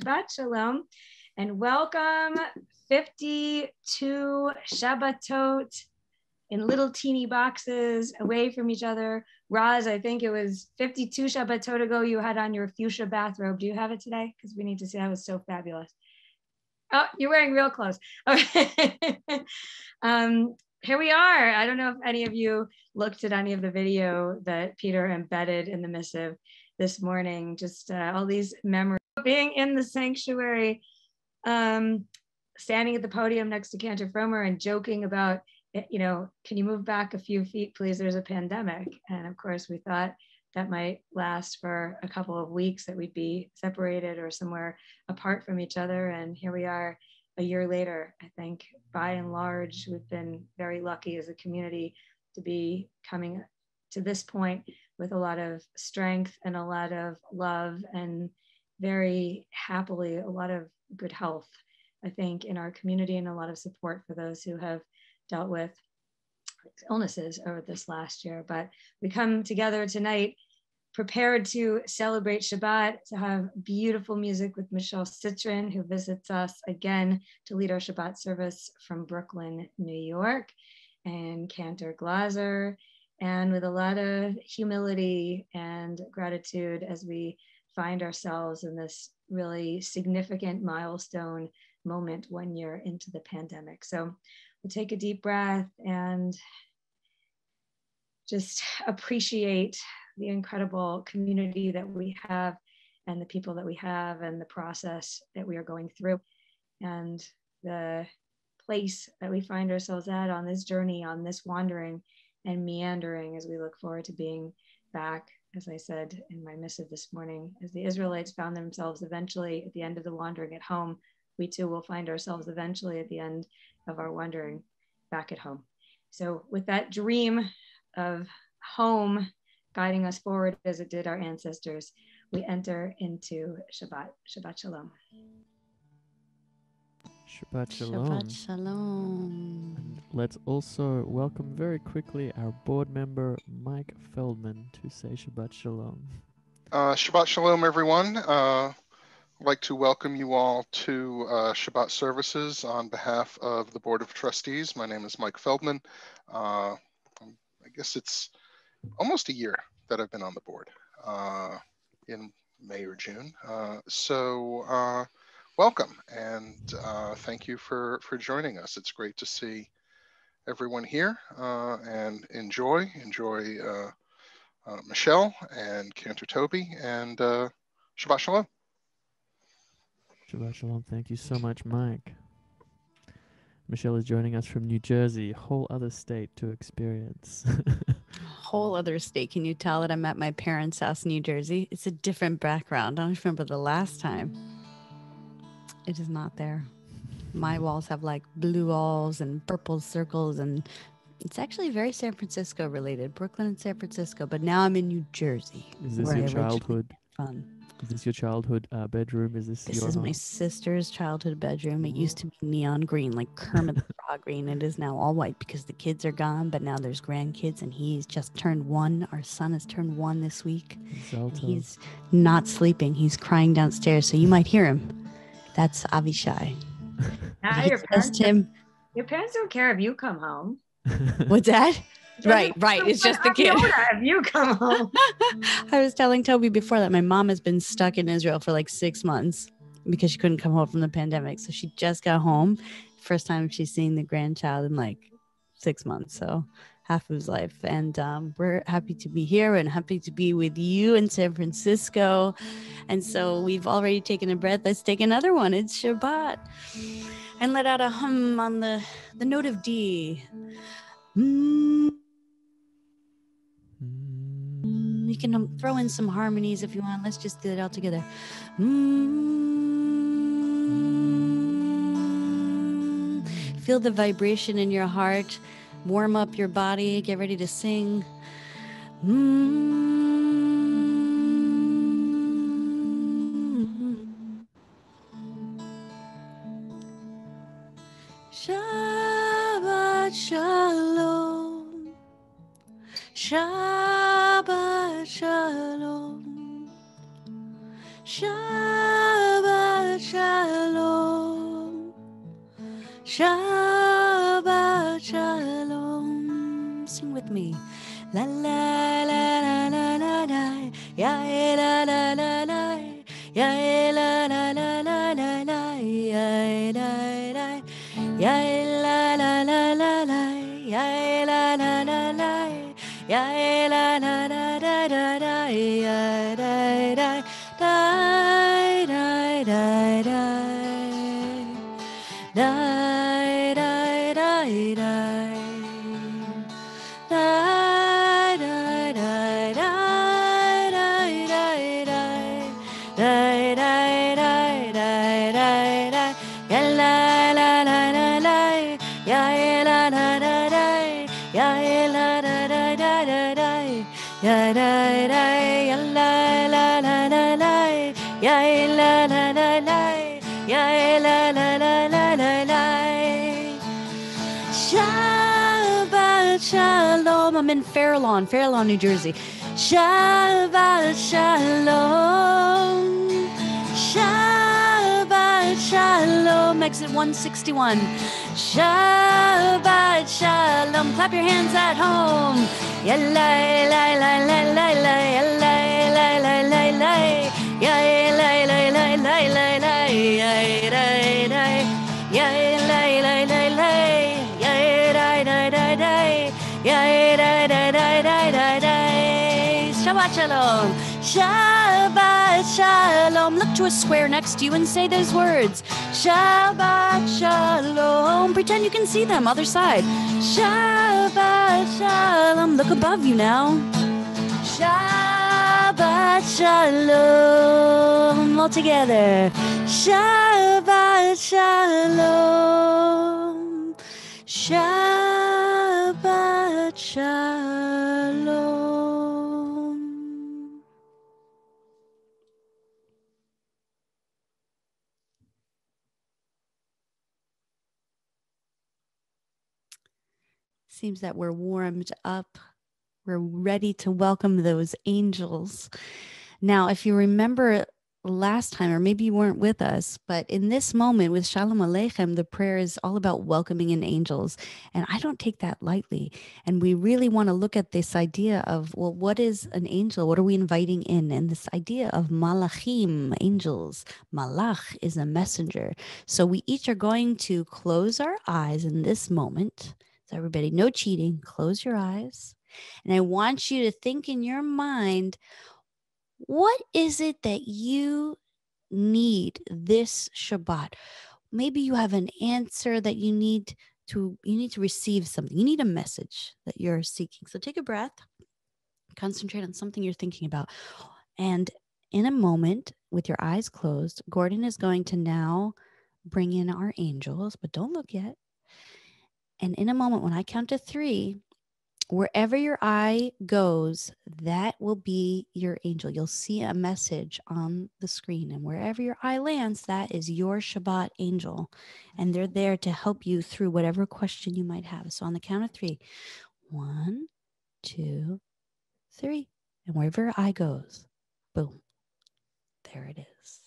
Shabbat Shalom and welcome 52 Shabbatot in little teeny boxes away from each other. Roz, I think it was 52 Shabbatot ago you had on your fuchsia bathrobe. Do you have it today? Because we need to see that was so fabulous. Oh, you're wearing real clothes. Okay. um, here we are. I don't know if any of you looked at any of the video that Peter embedded in the missive this morning, just uh, all these memories being in the sanctuary, um, standing at the podium next to Cantor Fromer and joking about, eh, you know, can you move back a few feet, please? There's a pandemic. And of course, we thought that might last for a couple of weeks, that we'd be separated or somewhere apart from each other. And here we are a year later. I think by and large, we've been very lucky as a community to be coming to this point with a lot of strength and a lot of love and very happily a lot of good health, I think, in our community and a lot of support for those who have dealt with illnesses over this last year. But we come together tonight prepared to celebrate Shabbat, to have beautiful music with Michelle Citrin, who visits us again to lead our Shabbat service from Brooklyn, New York, and Cantor Glaser, and with a lot of humility and gratitude as we find ourselves in this really significant milestone moment one year into the pandemic. So we'll take a deep breath and just appreciate the incredible community that we have and the people that we have and the process that we are going through and the place that we find ourselves at on this journey, on this wandering and meandering as we look forward to being back as I said in my missive this morning, as the Israelites found themselves eventually at the end of the wandering at home, we too will find ourselves eventually at the end of our wandering back at home. So, with that dream of home guiding us forward as it did our ancestors, we enter into Shabbat. Shabbat Shalom. Shabbat Shalom. Shabbat Shalom. Let's also welcome very quickly our board member Mike Feldman to say Shabbat Shalom. Uh, Shabbat Shalom, everyone. Uh, I'd like to welcome you all to uh, Shabbat services on behalf of the Board of Trustees. My name is Mike Feldman. Uh, I guess it's almost a year that I've been on the board uh, in May or June. Uh, so welcome and thank you for, for joining us. It's great to see everyone here uh, and enjoy, enjoy uh, uh Michelle and Cantor Toby and uh, Shabbat Shalom. Shabbat Shalom. Thank you so much, Mike. Michelle is joining us from New Jersey, a whole other state to experience. whole other state. Can you tell that I'm at my parents' house, in New Jersey? It's a different background. I don't remember the last time. It is not there. My walls have like blue walls and purple circles, and it's actually very San Francisco related, Brooklyn and San Francisco. But now I'm in New Jersey. Is this your childhood? Fun. Is this your childhood uh, bedroom? Is this? This is my sister's childhood bedroom. It used to be neon green, like Kermit the Frog green. It is now all white because the kids are gone, but now there's grandkids, and he's just turned one. Our son has turned one this week. He's not sleeping. He's crying downstairs, so you might hear him. That's Avishai. Now your parents, him. Your parents don't care if you come home. What's that? right, right. It's just the kid. If you come home. I was telling Toby before that my mom has been stuck in Israel for like six months because she couldn't come home from the pandemic. So she just got home. First time she's seeing the grandchild in like six months. So half of his life. And um, we're happy to be here and happy to be with you in San Francisco. And so we've already taken a breath. Let's take another one. It's Shabbat. And let out a hum on the, the note of D. Mm. You can um, throw in some harmonies if you want. Let's just do it all together. Mm. Feel the vibration in your heart warm up your body, get ready to sing. Mm-hmm. In Fairlawn, Fairlawn, New Jersey. Shabbat Shalom. Shabbat Shalom. Exit 161. Shabbat Shalom. Clap your hands at home. Yeah, la, la, la, la, to a square next to you and say those words. Shabbat Shalom. Pretend you can see them, other side. Shabbat Shalom. Look above you now. Shabbat Shalom. All together. Shabbat Shalom. Shabbat Shalom. Seems that we're warmed up. We're ready to welcome those angels. Now, if you remember last time, or maybe you weren't with us, but in this moment with Shalom Aleichem, the prayer is all about welcoming in angels. And I don't take that lightly. And we really want to look at this idea of, well, what is an angel? What are we inviting in? And this idea of malachim, angels. Malach is a messenger. So we each are going to close our eyes in this moment. So, everybody, no cheating, close your eyes. And I want you to think in your mind, what is it that you need this Shabbat? Maybe you have an answer that you need to you need to receive something. You need a message that you're seeking. So take a breath. Concentrate on something you're thinking about. And in a moment with your eyes closed, Gordon is going to now bring in our angels, but don't look yet. And in a moment when I count to 3, wherever your eye goes, that will be your angel. You'll see a message on the screen, and wherever your eye lands, that is your Shabbat angel. And they're there to help you through whatever question you might have. So, on the count of three one, two, three. And wherever your eye goes, boom, there it is.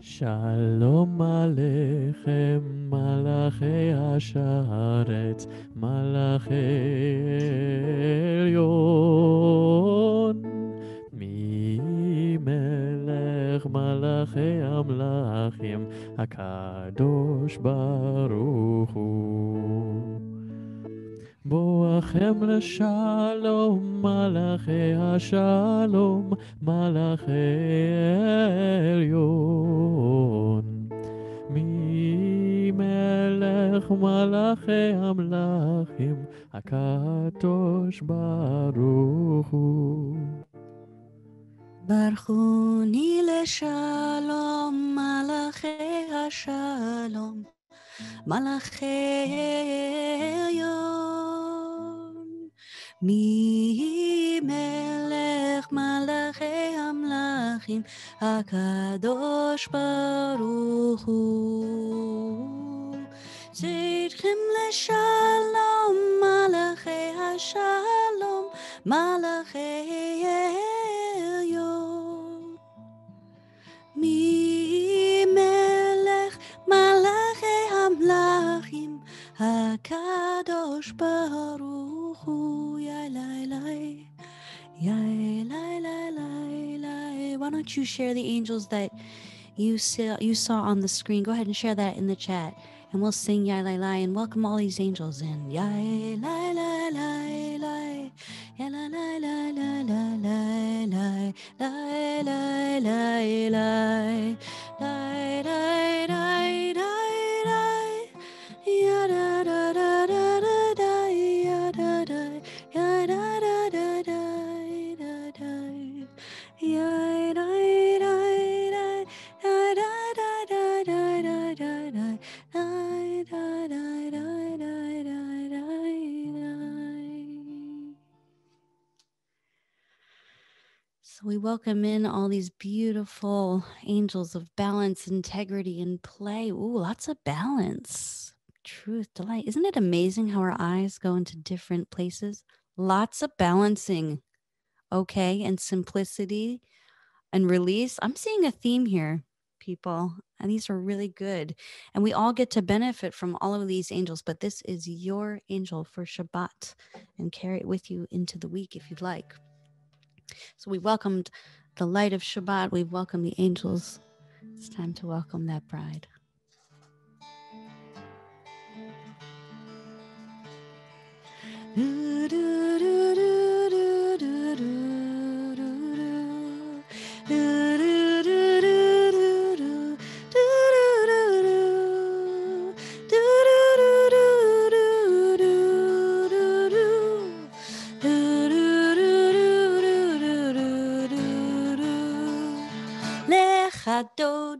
שלום עליכם, מלאכי השרת, מלאכי עליון. מי מלך מלאכי המלאכים, הקדוש ברוך הוא. בואכם לשלום, מלאכי השלום, מלאכי עליון. מי מלך מלאכי המלאכים, הקדוש ברוך הוא. ברכוני לשלום, מלאכי השלום, מלאכי עליון. מי מלך מלאכי המלאכים, הקדוש ברוך הוא. איתכם לשלום, מלאכי השלום, מלאכי העליון. ממלך מלאכי המלאכים, הקדוש ברוך הוא, יא לי לי, יא לי לי לי לי. Why don't you share the angels that you saw, you saw on the screen? Go ahead and share that in the chat. And we'll sing Yai Lai Lai and welcome all these angels in. Yai Lai Lai Lai Lai. Yai Lai Lai Lai Lai Lai Lai Lai Lai Lai Lai Lai Lai Lai we welcome in all these beautiful angels of balance, integrity, and play. Ooh, lots of balance, truth, delight. Isn't it amazing how our eyes go into different places? Lots of balancing, okay, and simplicity and release. I'm seeing a theme here, people, and these are really good. And we all get to benefit from all of these angels, but this is your angel for Shabbat and carry it with you into the week if you'd like. So we welcomed the light of Shabbat. We've welcomed the angels. It's time to welcome that bride. לך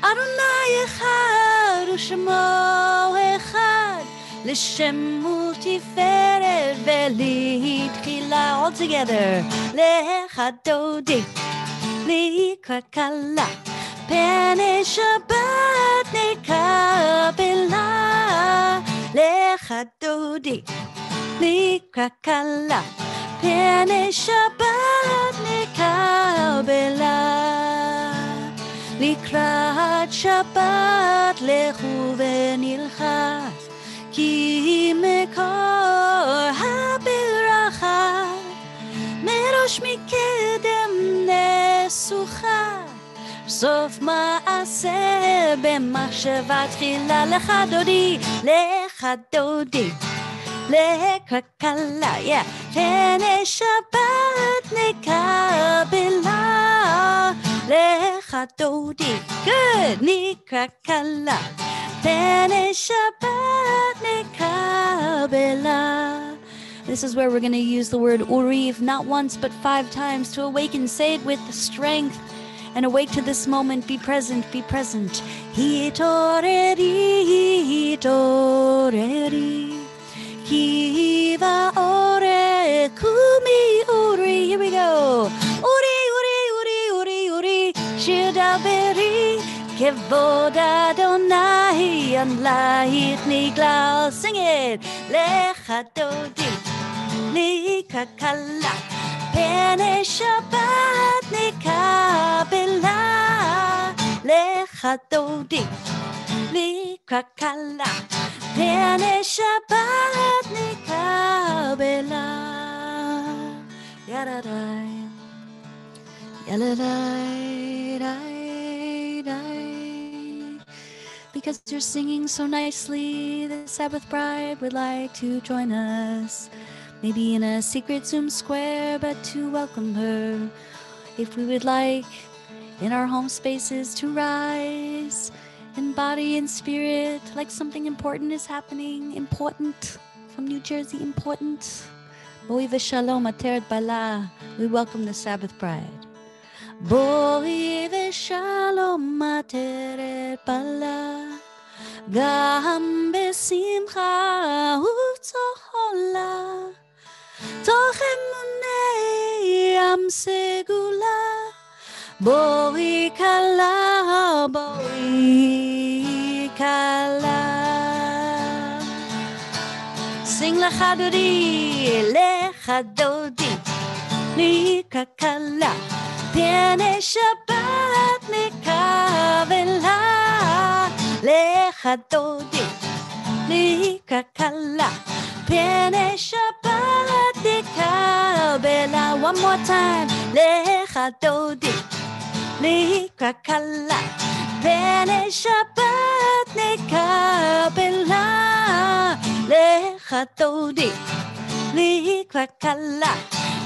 אדוני אחד ושמו אחד, לשם ולתפארת ולתחילה. All together. לך דודי, לי כלכלה, פני שבת נקבלה. לך דודי, לי כלכלה, פני שבת נקבלה. לקראת שבת לכו ונלחץ, כי מקור הברכה מראש מקדם נסוכה. סוף מעשה במחשבה תחילה לך דודי, לך דודי. לכלכלה, yeah. פני שבת נקבלה, Lecha Dodi. Good. Nikra Kala. Shabbat This is where we're going to use the word Uriv not once but five times to awaken. Say it with strength and awake to this moment. Be present, be present. Hitoreri, hitoreri, kiva Kevod Adonai Anlait Niglal. Sing it. Lecha dodi. Lika kala. Pene Shabbat Nikabela. Lecha dodi. Lika kala. Pene Shabbat Nikabela. Yadadai. Yadadai. Dai, dai. Because you're singing so nicely, the Sabbath bride would like to join us. Maybe in a secret Zoom square, but to welcome her. If we would like in our home spaces to rise in body and spirit, like something important is happening. Important from New Jersey, important. Boi v'shalom bala. We welcome the Sabbath bride. Boi v'shalom ateret bala. גם בשמחה וצהלה, תוך אמוני ים סגולה, בואי כלה, בואי כלה. Sing לך דודי, לך דודי, לי ככלה, פני שבת נקבלה. לך דודי, לי ככלה, פני שבת נקבלה. One more time, לך דודי, לי ככלה, פני שבת נקבלה. לך דודי, לי ככלה,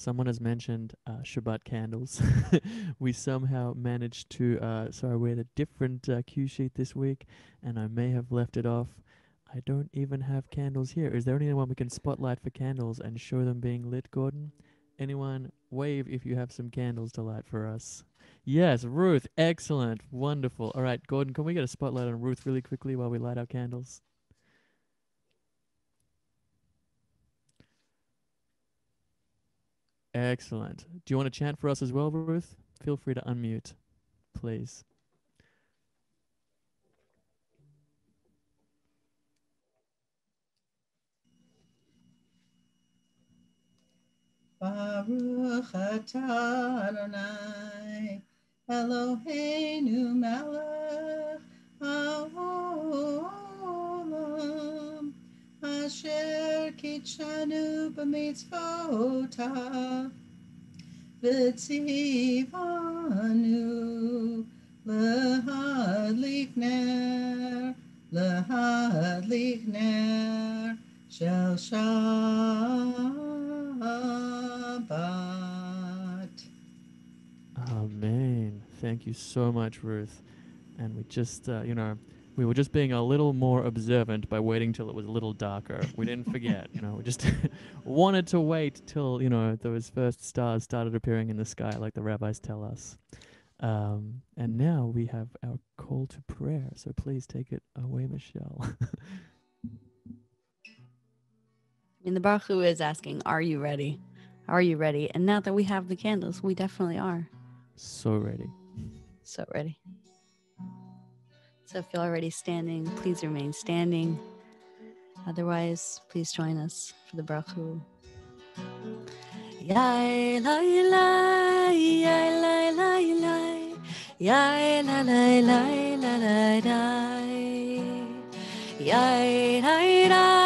Someone has mentioned uh, Shabbat candles. we somehow managed to, uh, sorry, we had a different uh, cue sheet this week, and I may have left it off. I don't even have candles here. Is there anyone we can spotlight for candles and show them being lit, Gordon? Anyone wave if you have some candles to light for us? Yes, Ruth. Excellent. Wonderful. All right, Gordon, can we get a spotlight on Ruth really quickly while we light our candles? Excellent. Do you want to chant for us as well, Ruth? Feel free to unmute, please. Baruch Adonai Eloheinu melech haolam Asher kitchanu b'mitzvota v'tzivanu l'hadlik ner, l'hadlik ner shel shabbat. Amen. Thank you so much, Ruth. And we just, uh, you know, we were just being a little more observant by waiting till it was a little darker. We didn't forget, you know, we just wanted to wait till, you know, those first stars started appearing in the sky, like the rabbis tell us. Um, and now we have our call to prayer. So please take it away, Michelle. And the Barchu is asking, Are you ready? Are you ready? And now that we have the candles, we definitely are. so ready. So ready. So if you're already standing, please remain standing. Otherwise, please join us for the Barchu. Yai.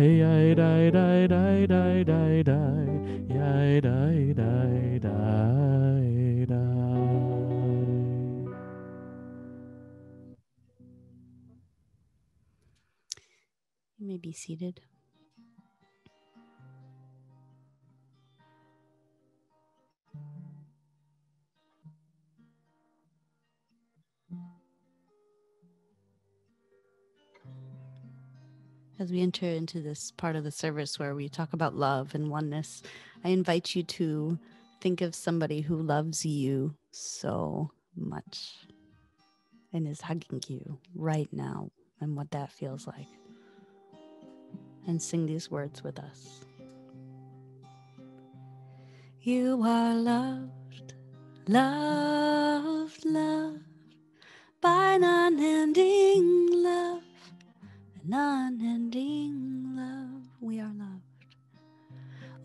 yai die die die die die die yai die die die die. You may be seated. As we enter into this part of the service where we talk about love and oneness, I invite you to think of somebody who loves you so much and is hugging you right now and what that feels like. And sing these words with us. You are loved, loved, loved by an unending love, an unending love. We are loved.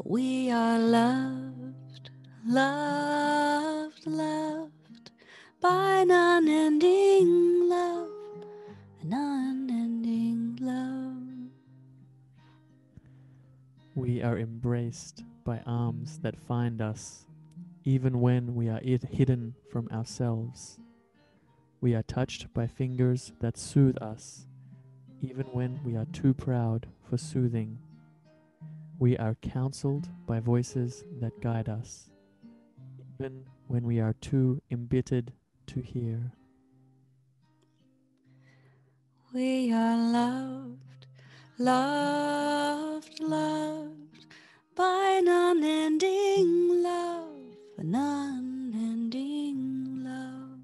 We are loved, loved, loved by an unending love, an unending love. We are embraced by arms that find us, even when we are hidden from ourselves. We are touched by fingers that soothe us, even when we are too proud for soothing. We are counseled by voices that guide us, even when we are too embittered to hear. We are loved, loved, loved by an unending love, an unending love.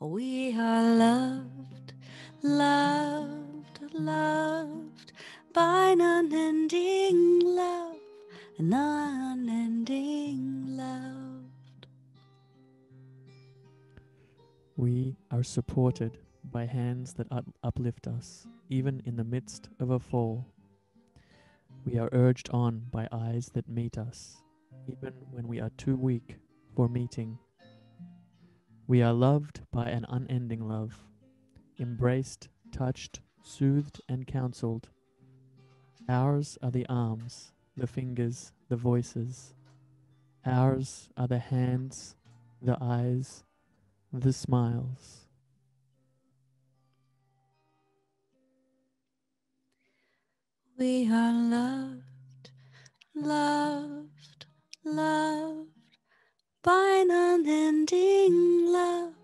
We are loved, loved, loved by an unending love, an unending love. We are supported by hands that up- uplift us, even in the midst of a fall. We are urged on by eyes that meet us, even when we are too weak for meeting. We are loved by an unending love, embraced, touched, soothed, and counseled. Ours are the arms, the fingers, the voices. Ours are the hands, the eyes, the smiles. We are loved, loved, loved by an unending love,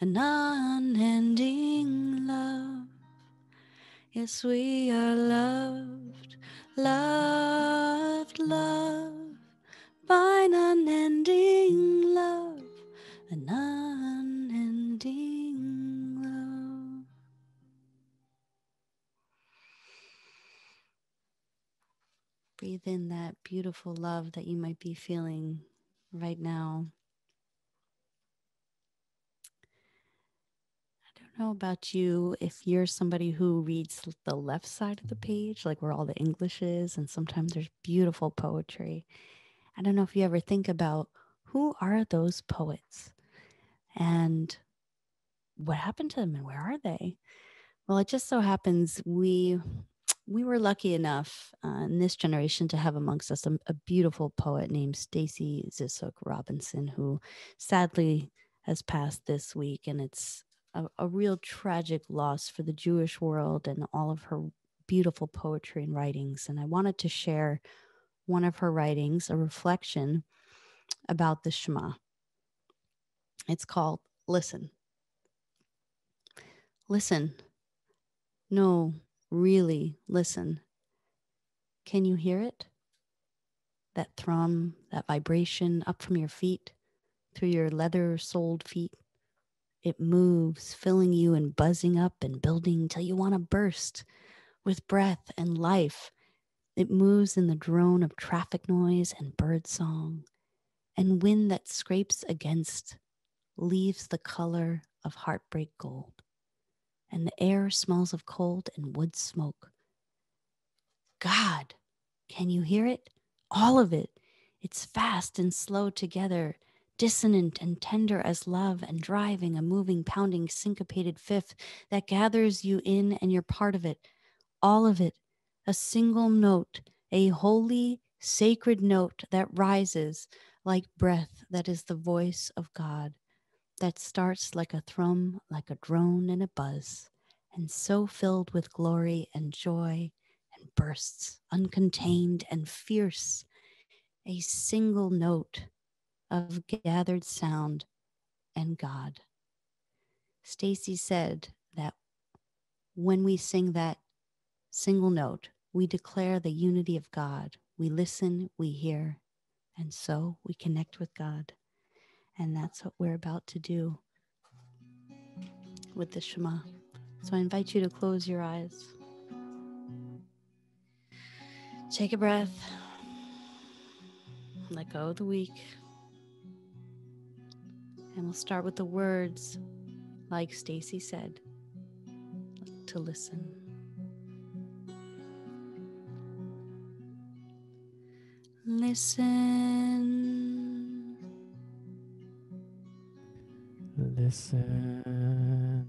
an unending love. Yes, we are loved, loved, loved by an unending love, an unending love. Breathe in that beautiful love that you might be feeling right now. I don't know about you if you're somebody who reads the left side of the page, like where all the English is, and sometimes there's beautiful poetry. I don't know if you ever think about who are those poets and what happened to them and where are they? Well, it just so happens we we were lucky enough uh, in this generation to have amongst us a, a beautiful poet named Stacey Zisook Robinson, who sadly has passed this week, and it's a, a real tragic loss for the Jewish world and all of her beautiful poetry and writings. And I wanted to share one of her writings, a reflection about the Shema. It's called Listen. Listen. No, really listen. Can you hear it? That thrum, that vibration up from your feet, through your leather soled feet. It moves, filling you and buzzing up and building till you want to burst with breath and life. It moves in the drone of traffic noise and bird song, and wind that scrapes against leaves the color of heartbreak gold and the air smells of cold and wood smoke. God, can you hear it? All of it. It's fast and slow together, dissonant and tender as love, and driving a moving, pounding, syncopated fifth that gathers you in and you're part of it. All of it. A single note, a holy, sacred note that rises like breath that is the voice of God that starts like a thrum, like a drone and a buzz, and so filled with glory and joy and bursts, uncontained and fierce, a single note of gathered sound and God. Stacey said that when we sing that single note. We declare the unity of God. We listen, we hear, and so we connect with God. And that's what we're about to do with the Shema. So I invite you to close your eyes. Take a breath. Let go of the week. And we'll start with the words, like Stacey said, to listen. Listen. Listen.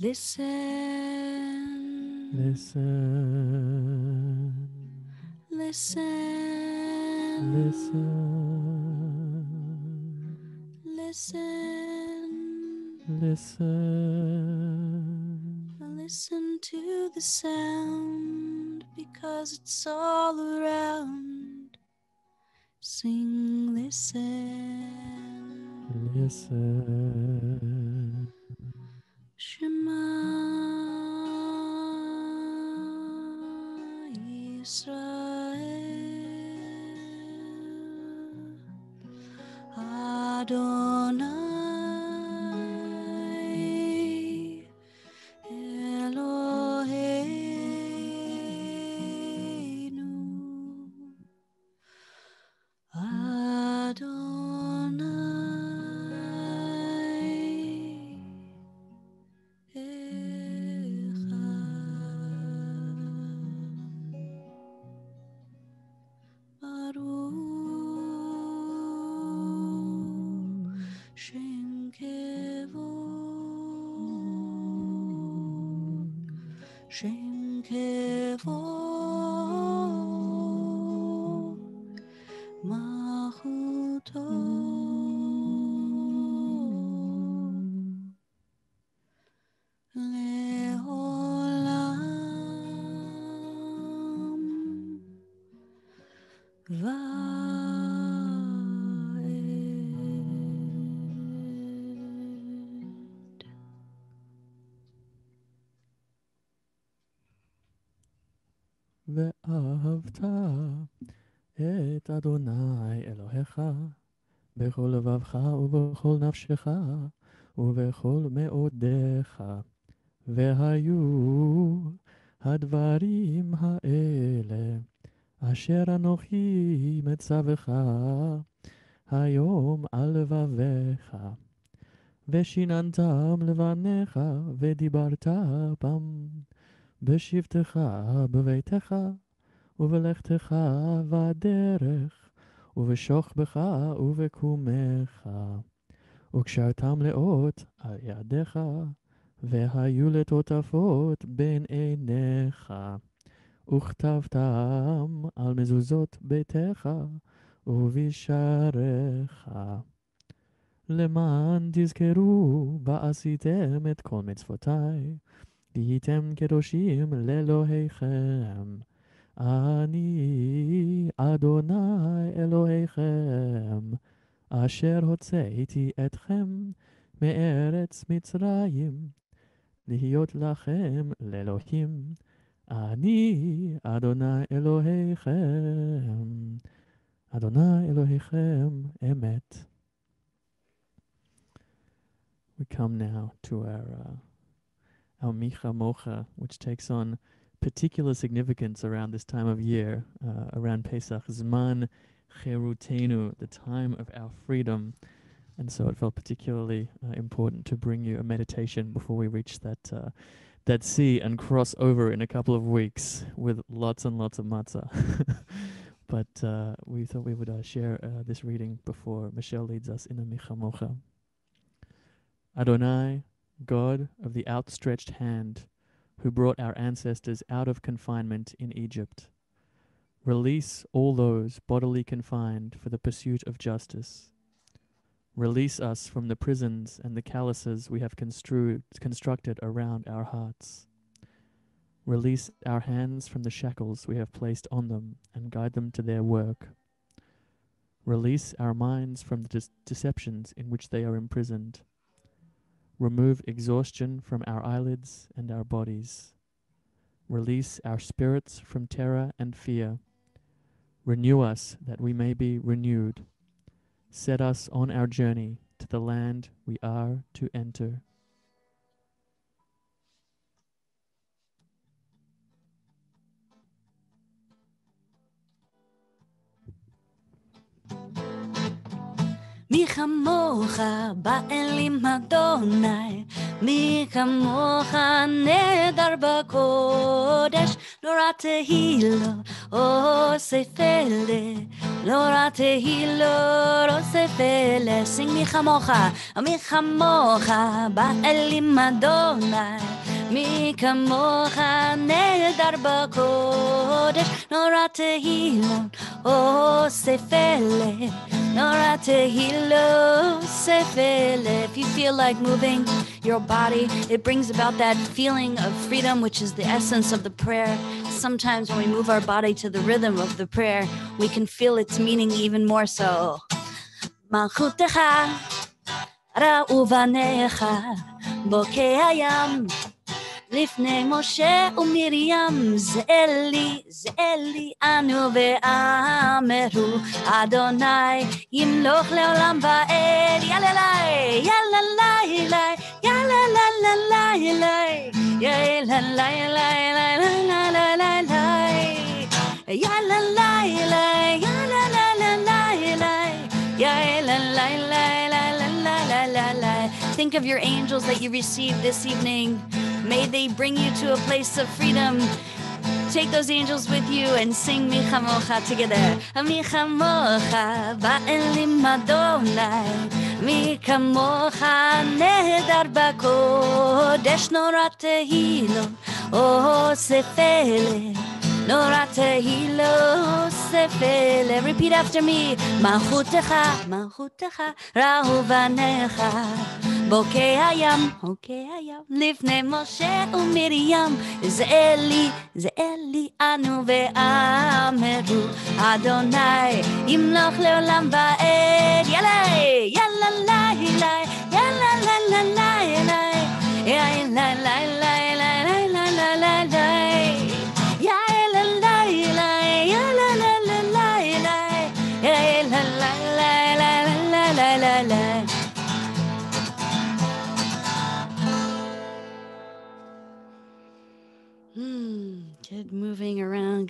Listen. Listen. Listen. Listen. Listen. Listen. Listen to the sound because it's all around. Sing, listen. Listen. נפשך ובכל מאודיך. והיו הדברים האלה אשר אנוכי מצווך היום על לבביך. ושיננתם לבניך ודיברת בם בשבתך בביתך ובלכתך בדרך ובשוכבך ובקומך וקשרתם לאות על ידיך והיו לטוטפות בין עיניך. וכתבתם על מזוזות ביתך ובשעריך. למען תזכרו ועשיתם את כל מצוותיי והייתם קדושים לאלוהיכם. אני אדוני אלוהיכם, אשר הוצאתי אתכם מארץ מצרים, להיות lachem lelohim ani Adonai אלוהיכם, Adonai אלוהיכם emet We come now to our uh, our Mi Chamocha, which takes on particular significance around this time of year, uh, around Pesach, Zman Cherutenu, the time of our freedom. And so it felt particularly uh, important to bring you a meditation before we reach that uh, that sea and cross over in a couple of weeks with lots and lots of matzah. but uh, we thought we would uh, share uh, this reading before Michelle leads us in a Mi Chamocha. Adonai, God of the outstretched hand, who brought our ancestors out of confinement in Egypt. Release all those bodily confined for the pursuit of justice. Release us from the prisons and the calluses we have construed, constructed around our hearts. Release our hands from the shackles we have placed on them and guide them to their work. Release our minds from the dis- deceptions in which they are imprisoned. Remove exhaustion from our eyelids and our bodies. Release our spirits from terror and fear. Renew us that we may be renewed. Set us on our journey to the land we are to enter. מי כמוך באלים אדוני, מי כמוך נדר בקודש, נורא תהילו עושה פלא, נורא תהילו עושה פלא, סינג מי כמוך, מי כמוך באלים אדוני. מי כמוך נדר בקודש, נורא תהילון עושה פלא. Nora Tehilo Sefele. If you feel like moving your body, it brings about that feeling of freedom, which is the essence of the prayer. Sometimes when we move our body to the rhythm of the prayer, we can feel its meaning even more so. Malchutecha, Ra'uvanecha, Bokeh Hayam, לפני משה ומרים, זה אלי, זה אלי, אנו ואמרו, אדוני ימלוך לעולם ועד, יאללה לי, יאללה לי, לי, יאללה לה לה לי, לי, יאללה לי, לי, לי, לי, לי, לי, יאללה לי, לי, יאללה Think of your angels that you received this evening. May they bring you to a place of freedom. Take those angels with you and sing Mi Chamocha together. Mi Chamocha ba'elim Adonai. Mi Chamocha nehedar b'kodesh nora tehilo. Oh, sefele. Nora tehilo sefele. Repeat after me. Malchutecha, Malchutecha, Rahuvanecha. בוקי הים, בוקי הים, לפני משה ומרים, זה אלי, זה אלי, אנו ואמרו, אדוני, ימלוך לעולם ועד, יאללה, יאללה, לילה, יאללה, לילה, לילה, יאללה,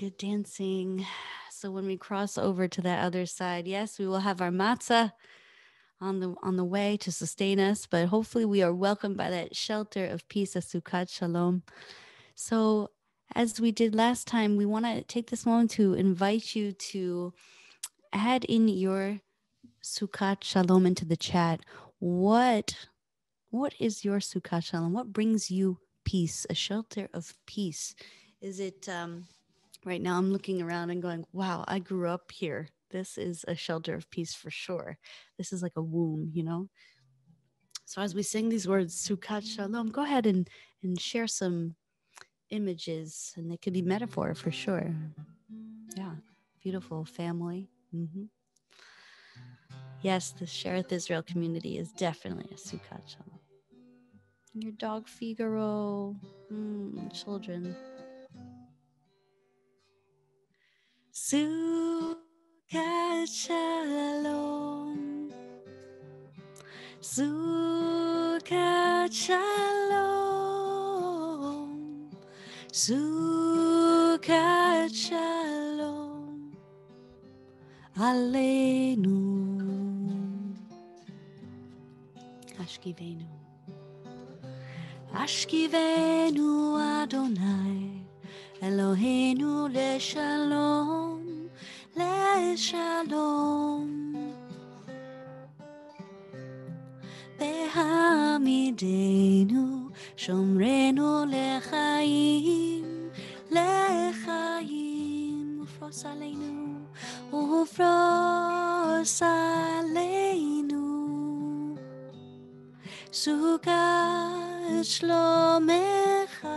good dancing. So when we cross over to that other side, yes, we will have our matzah on the on the way to sustain us, but hopefully we are welcomed by that shelter of peace, a sukkot shalom. So as we did last time, we want to take this moment to invite you to add in your sukkot shalom into the chat. What what is your sukkot shalom? What brings you peace, a shelter of peace? Is it um, right now? I'm looking around and going, wow, I grew up here. This is a shelter of peace for sure. This is like a womb, you know? So as we sing these words, Sukkot Shalom, go ahead and, and share some images, and they could be metaphor for sure. Yeah, beautiful family. hmm Yes, the Sherith Israel community is definitely a Sukkot Shalom. Your dog Figaro, mm, children. Sukkot Shalom. Sukkot Shalom. Sukkot Shalom. Aleinu. Ashkivenu. Ashkivenu Adonai, Eloheinu leshalom, leshalom. Behamidenu, shomrenu lechaim, lechaim. Ufros aleinu, ufros aleinu. Sukkot shlomecha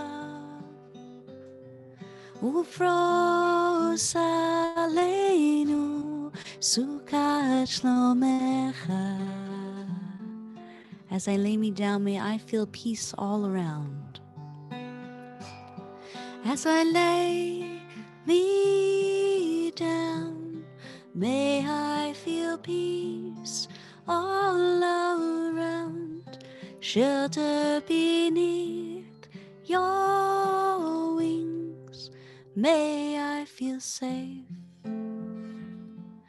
ufros aleinu Sukkot shlomecha As I lay me down, may I feel peace all around. As I lay me down, may I feel peace all around. Shelter beneath your may I feel safe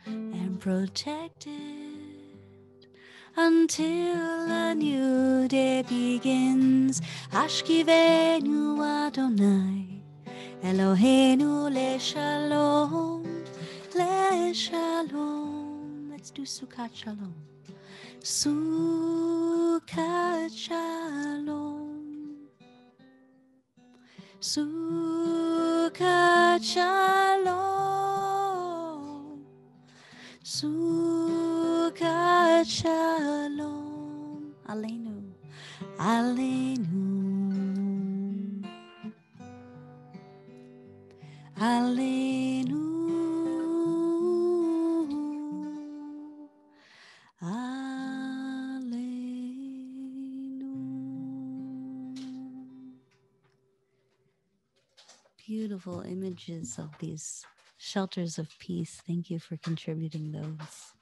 and protected until a new day begins. Ashkivenu Adonai, Eloheinu leShalom, leShalom. Let's do Sukkot Shalom. Sukkot Shalom. Sukkot Shalom. Sukkot Shalom. Aleinu. Aleinu. Aleinu. Beautiful images of these shelters of peace. Thank you for contributing those.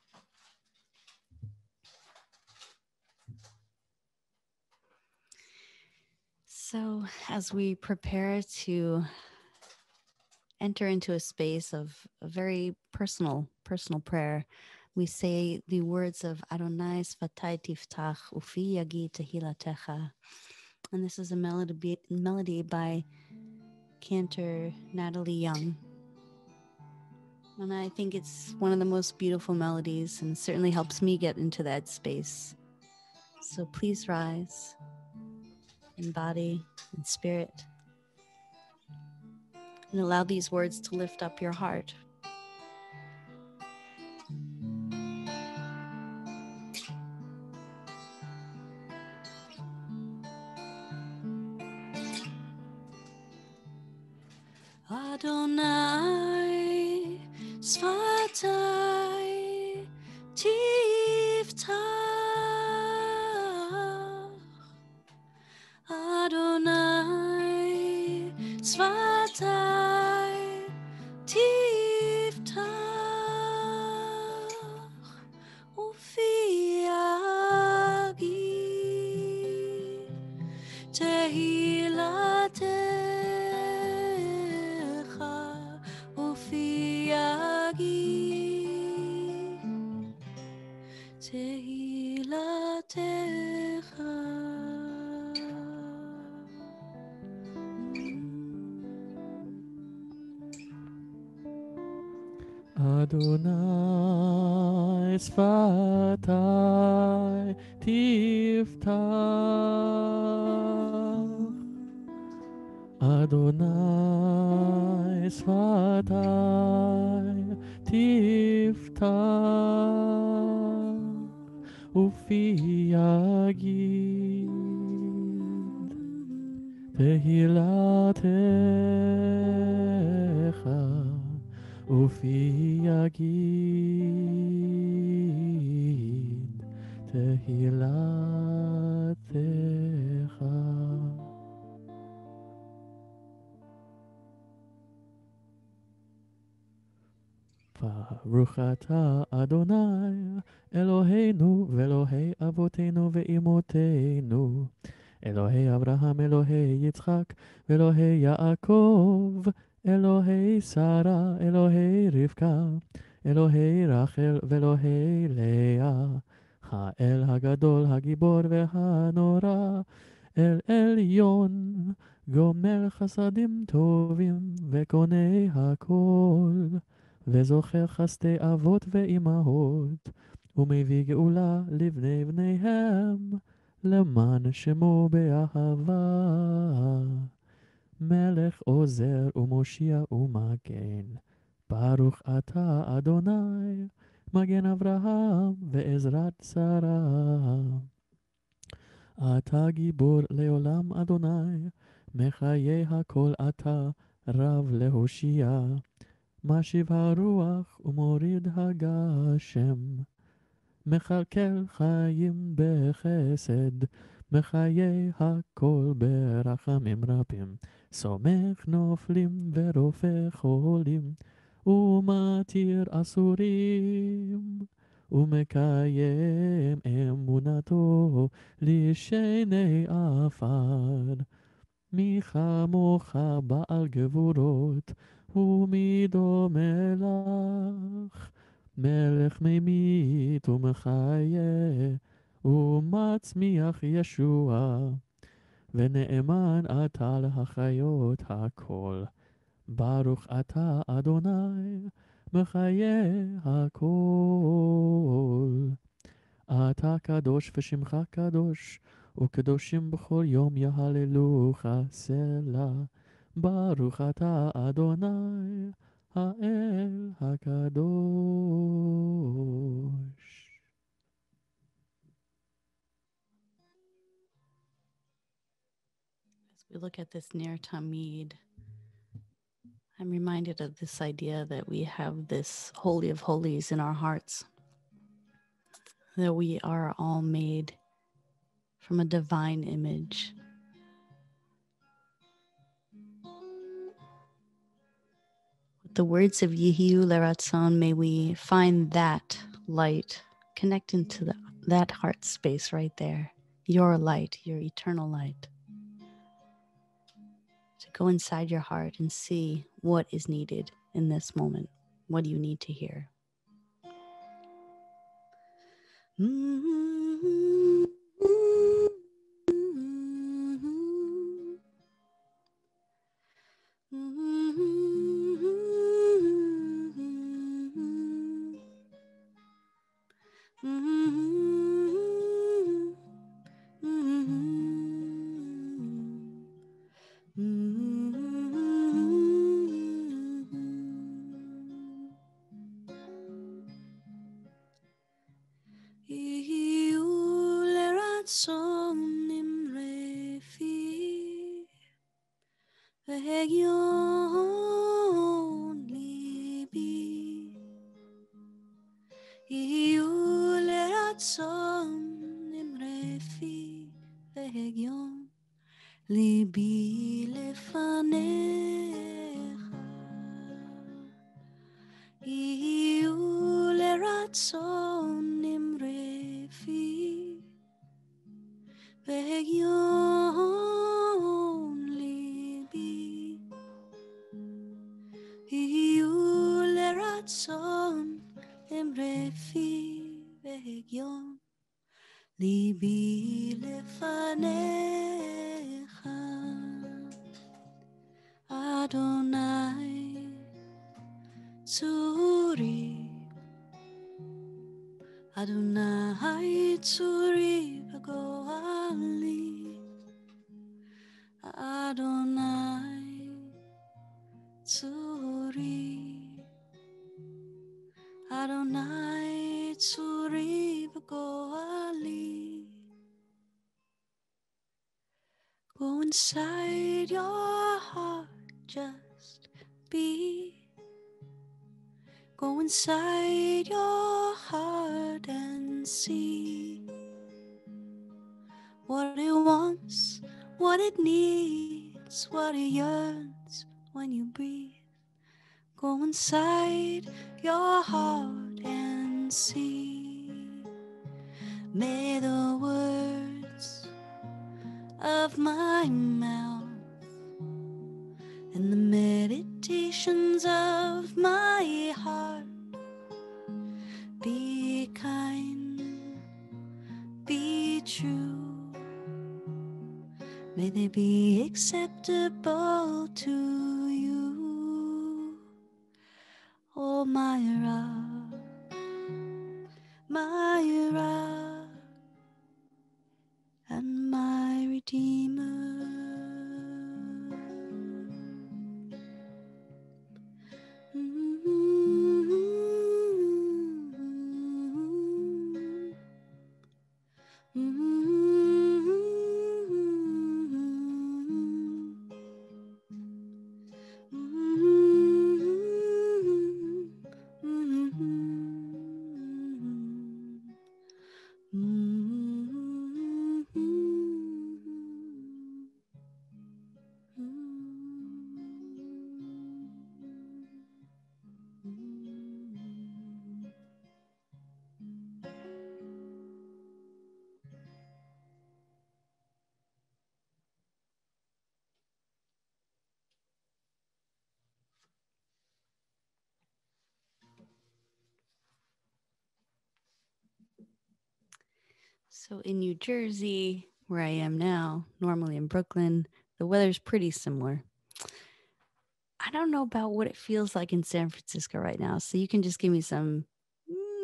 So, as we prepare to enter into a space of a very personal, personal prayer, we say the words of Adonai S'fatai Tiftach Ufi Yagi Tehilatecha. And this is a melody, melody by cantor Natalie Young. And I think it's one of the most beautiful melodies and certainly helps me get into that space. So please rise in body and spirit and allow these words to lift up your heart. Adonai S'fatai Tiftach חסדים טובים וקונה הכל וזוכר חסדי אבות ואימהות, ומביא גאולה לבני בניהם, למען שמו באהבה. מלך עוזר ומושיע ומגן, ברוך אתה אדוני, מגן אברהם ועזרת שרה. אתה גיבור לעולם אדוני, מחיי הכל אתה רב להושיע. משיב הרוח ומוריד הגשם, מכלכל חיים בחסד, מחיי הכל ברחמים רבים, סומך נופלים ורופא חולים, ומתיר אסורים, ומקיים אמונתו לשני עפר. מי כמוך בעל גבורות, ומי דומה לך? מלך ממית ומחיה, ומצמיח ישוע, ונאמן אתה להחיות הכל. ברוך אתה אדוני, מחיה הכל. אתה קדוש ושמך קדוש, וקדושים בכל יום יהללוך ברוך אתה אדוני האל הקדוש. As we look at this ner Tamid, I'm reminded of this idea that we have this Holy of Holies in our hearts, that we are all made from a divine image. With the words of Yihiu Leratzon, may we find that light, connecting to the, that heart space right there, your light, your eternal light. To so go inside your heart and see what is needed in this moment. What do you need to hear? Mm-hmm. What yearns when you breathe. Go inside your heart and see. May the words of my mouth and the meditations of my heart be acceptable to Jersey, where I am now, normally in Brooklyn, the weather's pretty similar. I don't know about what it feels like in San Francisco right now. So you can just give me some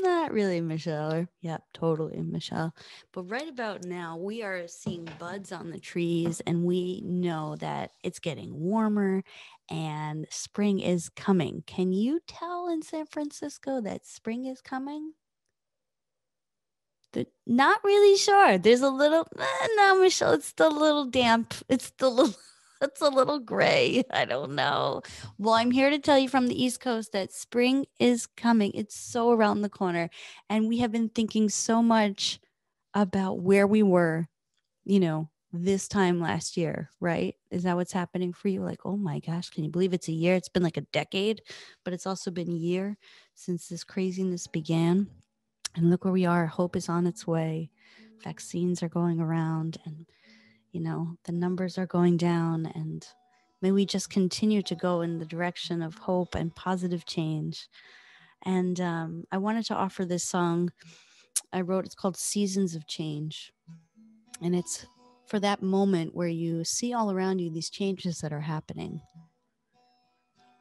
not really Michelle. Or, yep, totally Michelle. But right about now, we are seeing buds on the trees, and we know that it's getting warmer and spring is coming. Can you tell in San Francisco that spring is coming? Not really sure. There's a little, eh, no, Michelle, it's still a little damp. It's still a little it's a little gray. I don't know. Well, I'm here to tell you from the East Coast that spring is coming. It's so around the corner. And we have been thinking so much about where we were, you know, this time last year, right? Is that what's happening for you? Like, oh my gosh, can you believe it's a year? It's been like a decade, but it's also been a year since this craziness began. And look where we are. Hope is on its way. Vaccines are going around and you know, the numbers are going down and may we just continue to go in the direction of hope and positive change. And um, I wanted to offer this song I wrote. It's called Seasons of Change. And it's for that moment where you see all around you these changes that are happening.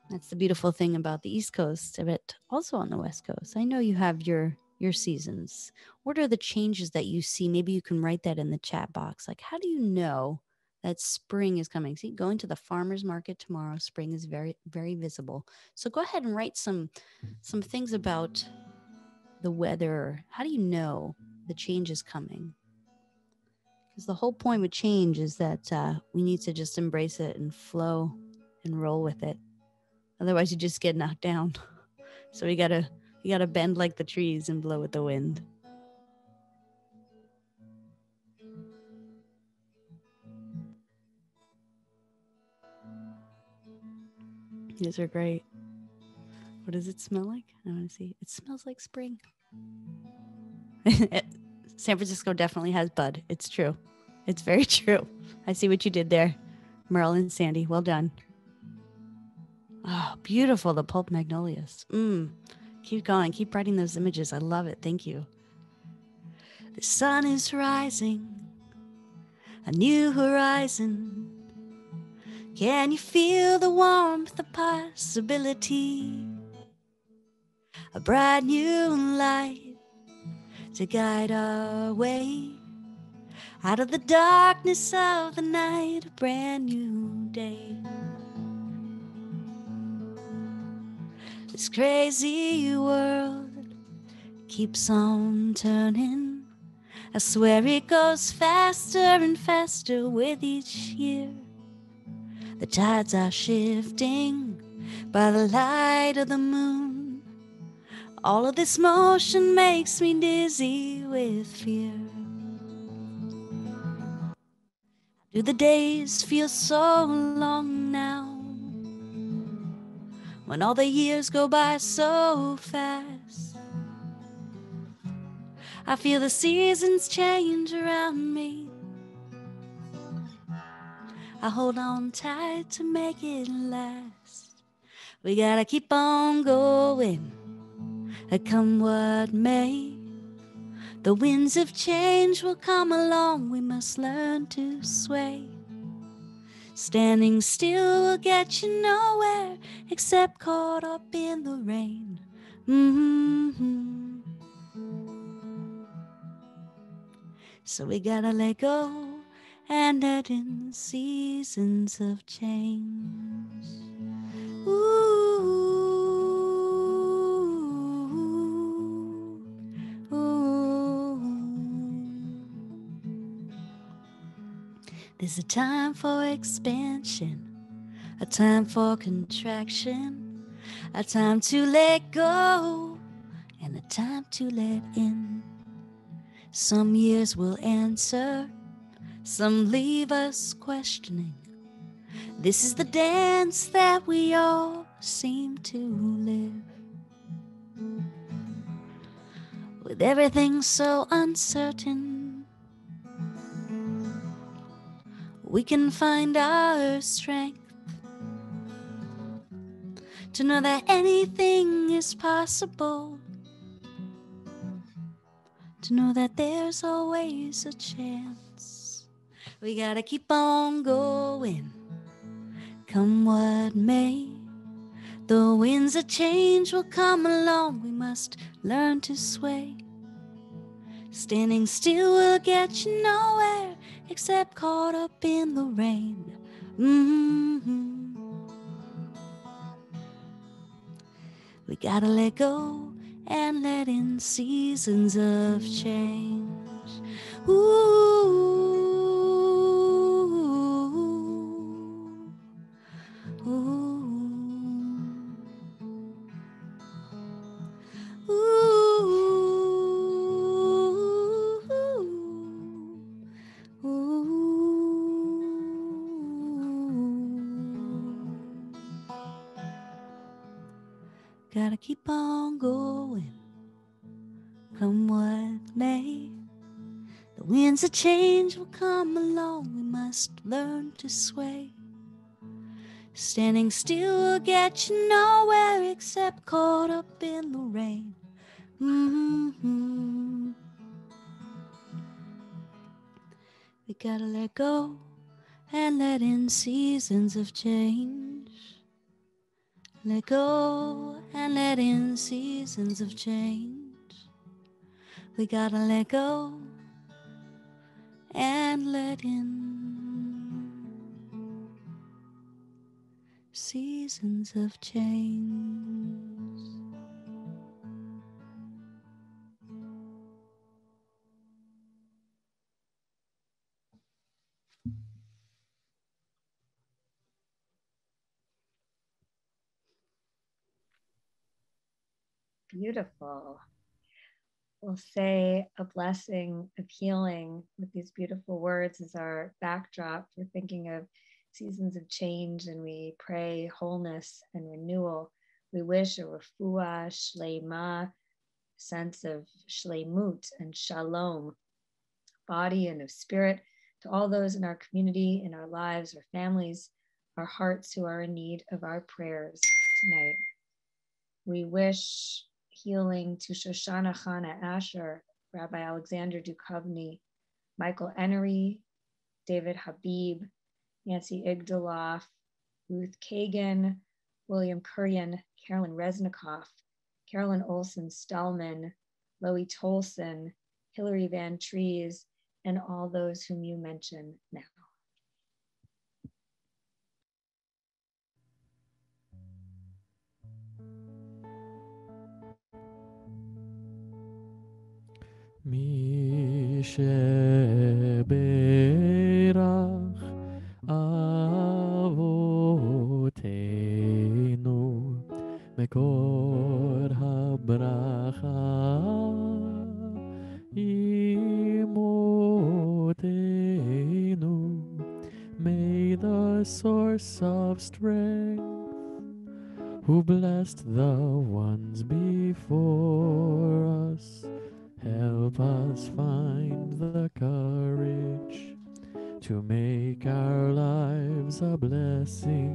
That's the beautiful thing about the East Coast, but also on the West Coast. I know you have your your seasons? What are the changes that you see? Maybe you can write that in the chat box. Like, how do you know that spring is coming? See, going to the farmers market tomorrow, spring is very, very visible. So go ahead and write some some things about the weather. How do you know the change is coming? Because the whole point with change is that uh, we need to just embrace it and flow and roll with it. Otherwise, you just get knocked down. So we gotta you gotta bend like the trees and blow with the wind. These are great. What does it smell like? I want to see. It smells like spring. San Francisco definitely has bud. It's true. It's very true. I see what you did there, Merle and Sandy. Well done. Oh, beautiful. The pulp magnolias. Mmm. Keep going. Keep writing those images. I love it. Thank you. The sun is rising, a new horizon. Can you feel the warmth of possibility? A bright new light to guide our way out of the darkness of the night, a brand new day. This crazy world keeps on turning. I swear it goes faster and faster with each year. The tides are shifting by the light of the moon. All of this motion makes me dizzy with fear. Do the days feel so long now? When all the years go by so fast. I feel the seasons change around me. I hold on tight to make it last. We gotta keep on going, come what may. The winds of change will come along, we must learn to sway. Standing still will get you nowhere except caught up in the rain. Mm-hmm. So we gotta let go and let in seasons of change. Ooh. There's a time for expansion, a time for contraction, a time to let go, and a time to let in. Some years will answer, some leave us questioning. This is the dance that we all seem to live. With everything so uncertain we can find our strength to know that anything is possible. to know that there's always a chance. We gotta keep on going, come what may. The winds of change will come along, we must learn to sway. Standing still will get you nowhere except caught up in the rain. hmm We gotta let go and let in seasons of change. Ooh. Winds of change will come along, we must learn to sway. Standing still will get you nowhere except caught up in the rain. Mhm. We gotta let go and let in seasons of change. Let go and let in seasons of change. We gotta let go in seasons of change. Beautiful. We'll say a blessing of healing with these beautiful words as our backdrop. We're thinking of seasons of change and we pray wholeness and renewal. We wish a refuah, shlema, sense of shlemut and shalom, body and of spirit to all those in our community, in our lives, our families, our hearts who are in need of our prayers tonight. We wish healing to Shoshana Chana Asher, Rabbi Alexander Duchovny, Michael Enery, David Habib, Nancy Igdaloff, Ruth Kagan, William Kurian, Carolyn Reznikoff, Carolyn Olson Stallman, Loie Tolson, Hilary Van Trees, and all those whom you mention now. מי שברך אבותינו מקור הברכה אמותינו May the source of strength who blessed the ones before us Help us find the courage to make our lives a blessing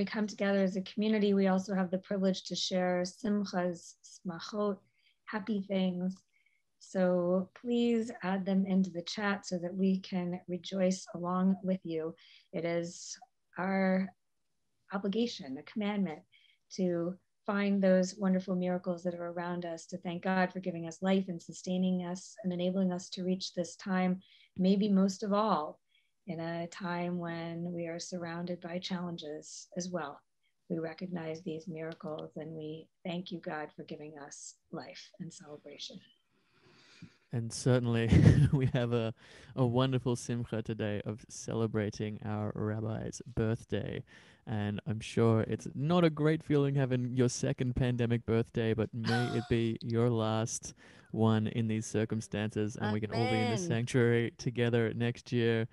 we come together as a community, we also have the privilege to share simchas, smachot, happy things. So please add them into the chat so that we can rejoice along with you. It is our obligation, a commandment to find those wonderful miracles that are around us, to thank God for giving us life and sustaining us and enabling us to reach this time, maybe most of all, in a time when we are surrounded by challenges as well. We recognize these miracles and we thank you, God, for giving us life and celebration. And certainly, we have a, a wonderful simcha today of celebrating our rabbi's birthday. And I'm sure it's not a great feeling having your second pandemic birthday, but may it be your last one in these circumstances. And we can all be in the sanctuary together next year.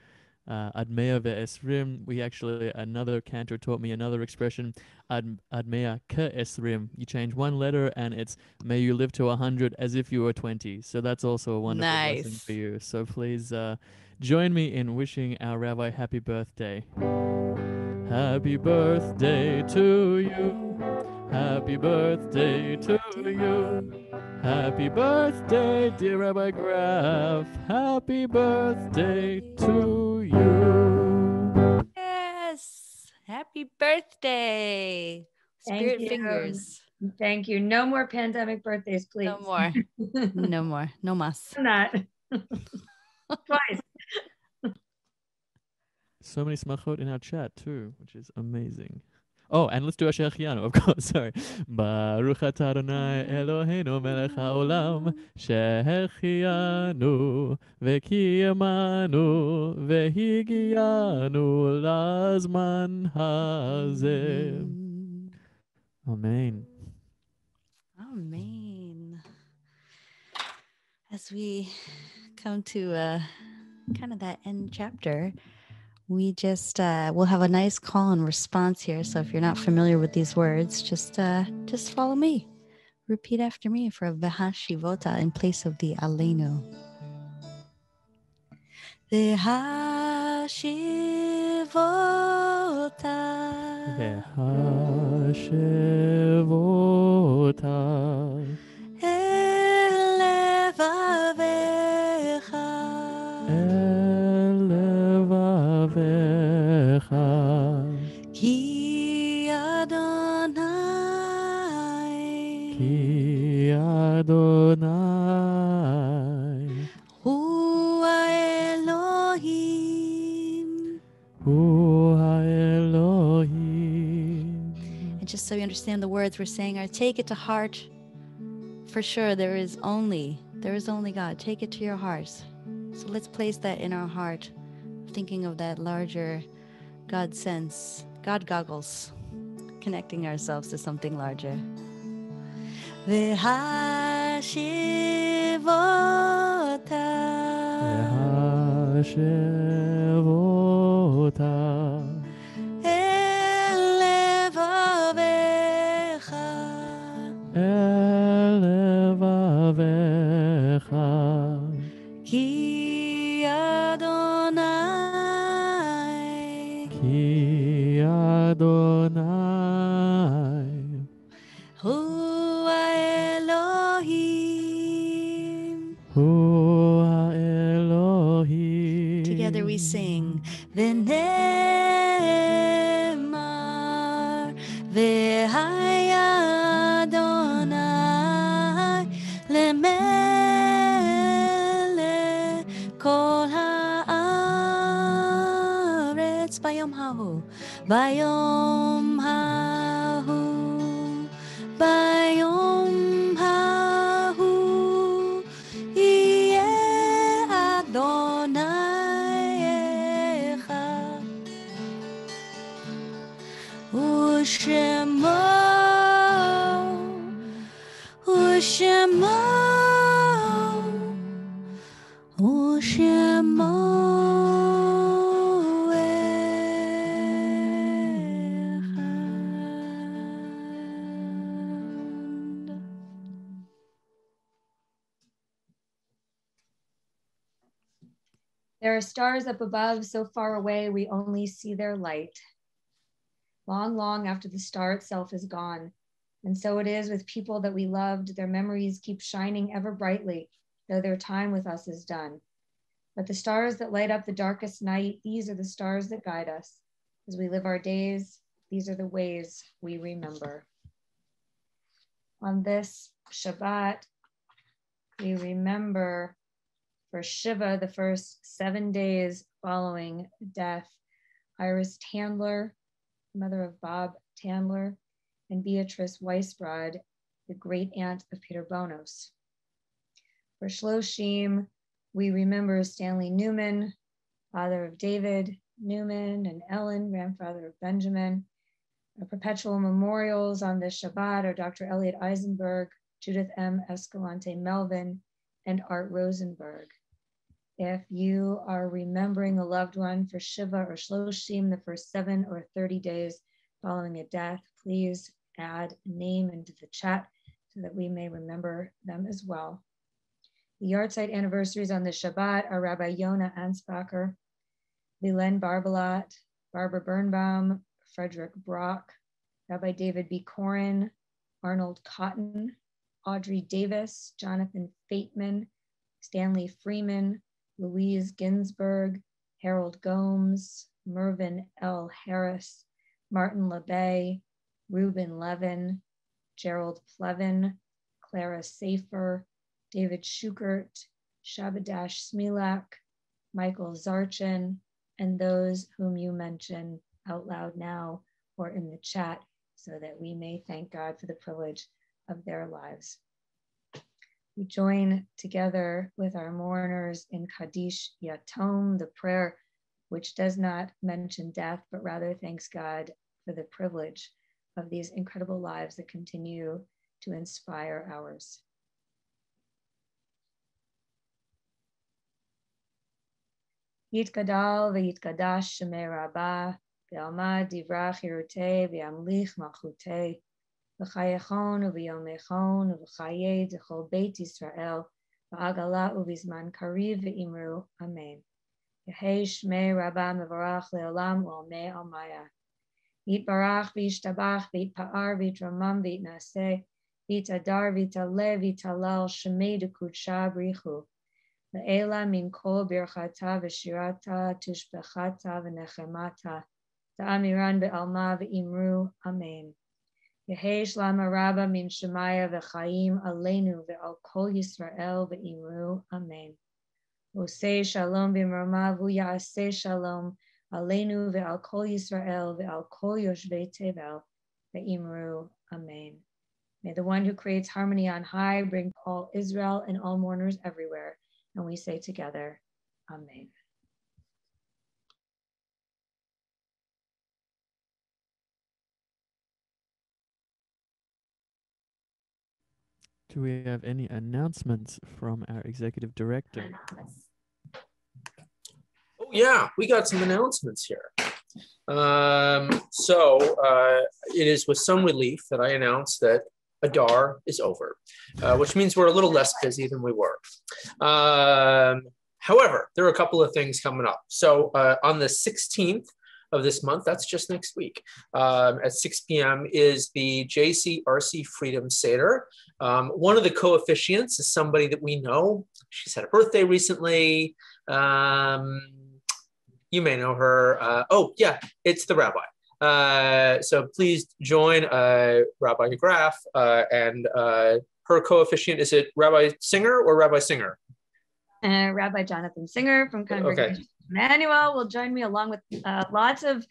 Uh, Admea ve'esrim. We actually, another cantor taught me another expression, ad, Admea ke'esrim. You change one letter and it's may you live to 100 as if you were 20. So that's also a wonderful Nice. for you. So please uh, join me in wishing our rabbi happy birthday. Happy birthday to you. Happy birthday to you. Happy birthday, dear Rabbi Graf. Happy birthday to you. Yes. Happy birthday. Thank Spirit you. fingers. Thank you. No more pandemic birthdays, please. No more. No more. No mas. Not. Twice. So many smachot in our chat too, which is amazing. Oh, and let's do Asher Chianu, of course. Sorry. Baruch atah Adonai Eloheinu melech haolam שהחיינו וקיימנו והגיענו לזמן הזה. Mm. Amen. Amen. As we come to uh, kind of that end chapter, we just uh, we'll have a nice call and response here. So if you're not familiar with these words just uh, just follow me. Repeat after me for a vahashivota in place of the Aleinu. The vahashivota לבביך כי אדוני כי אדוני הוא האלוהים. הוא האלוהים. And just so you understand the words we're saying are take it to heart. For sure, there is only, there is only God. Take it to your heart. So let's place that in our heart, thinking of that larger God sense, God goggles, connecting ourselves to something larger. Vehashivota. Vehashivota. バイオ up above, so far away we only see their light. Long, long after the star itself is gone. And so it is with people that we loved, their memories keep shining ever brightly, though their time with us is done. But the stars that light up the darkest night, these are the stars that guide us. As we live our days, these are the ways we remember. On this Shabbat, we remember for Shiva, the first seven days following death, Iris Tandler, mother of Bob Tandler, and Beatrice Weisbrod, the great aunt of Peter Bonos. For Shloshim, we remember Stanley Newman, father of David Newman and Ellen, grandfather of Benjamin. Our perpetual memorials on this Shabbat are Dr. Elliot Eisenberg, Judith M. Escalante Melvin, and Art Rosenberg. If you are remembering a loved one for Shiva or Shloshim, the first seven or 30 days following a death, please add name into the chat so that we may remember them as well. The yahrzeit anniversaries on the Shabbat are Rabbi Yona Ansbacher, Lilen Barbalat, Barbara Birnbaum, Frederick Brock, Rabbi David B. Corin, Arnold Cotton, Audrey Davis, Jonathan Fateman, Stanley Freeman, Louise Ginsburg, Harold Gomes, Mervyn L. Harris, Martin LeBay, Reuben Levin, Gerald Plevin, Clara Safer, David Schukert, Shabadash Smilak, Michael Zarchin, and those whom you mention out loud now or in the chat so that we may thank God for the privilege of their lives we join together with our mourners in Kaddish Yatom, the prayer which does not mention death, but rather thanks God for the privilege of these incredible lives that continue to inspire ours. יתגדל ויתקדש שמי רבה, ועלמד דברה חירותי וימליך מלכותי. V'chayechon uviyomechon u'v'chaye dechol beit Yisrael v'agala u'v'zman kariv imru Amen. Yehesh shmei rabba mevarach le'olam u'almei almaya. Yitbarach v'yishtabach v'yitpa'ar v'yitramam v'yitnaseh v'yitadar v'yitale v'yitalal shmei d'kudsha b'richu. Le'ela min kol birchata v'shirata tushbechata v'nechemata. Ta'amiran be'alma v'imru. Amen. Rabba Min Shemaya V'Chaim Aleinu Kol Yisrael Amen. Shalom Shalom Aleinu Kol Yisrael Kol Yoshvei Tevel Amen. May the one who creates harmony on high bring all Israel and all mourners everywhere. And we say together, Amen. Do we have any announcements from our executive director? Oh yeah, we got some announcements here. Um, so uh, it is with some relief that I announce that Adar is over, uh, which means we're a little less busy than we were. Um, however, there are a couple of things coming up. So uh, on the 16th, of this month, that's just next week, um, at 6 p.m., is the JCRC Freedom Seder. Um, one of the co-officiants is somebody that we know. She's had a birthday recently. Um, you may know her. Uh, oh, yeah, it's the rabbi. Uh, so please join uh, Rabbi Graf uh, and uh, her co-officiant. Is it Rabbi Singer or Rabbi Singer? Uh, rabbi Jonathan Singer from Congregation okay. Emanu-El will join me along with uh, lots of